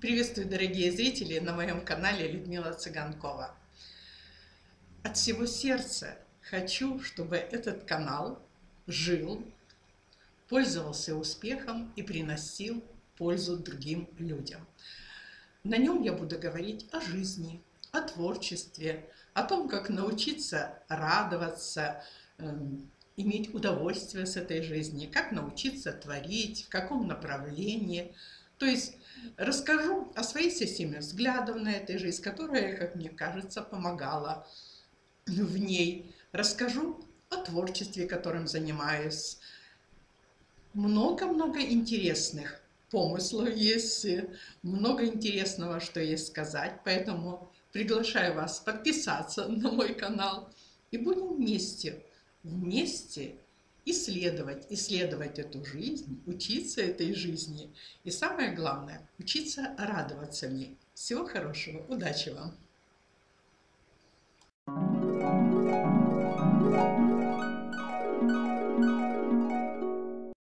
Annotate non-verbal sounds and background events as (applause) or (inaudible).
Приветствую, дорогие зрители, на моем канале Людмила Цыганкова. От всего сердца хочу, чтобы этот канал жил, пользовался успехом и приносил пользу другим людям. На нем я буду говорить о жизни, о творчестве, о том, как научиться радоваться, эм, иметь удовольствие с этой жизни, как научиться творить, в каком направлении – то есть расскажу о своей системе взглядов на эту жизнь, которая, как мне кажется, помогала в ней. Расскажу о творчестве, которым занимаюсь. Много-много интересных помыслов есть, много интересного, что есть сказать, поэтому приглашаю вас подписаться (laughs) на мой канал и будем вместе, вместе исследовать, исследовать эту жизнь, учиться этой жизни. И самое главное, учиться радоваться в ней. Всего хорошего, удачи вам!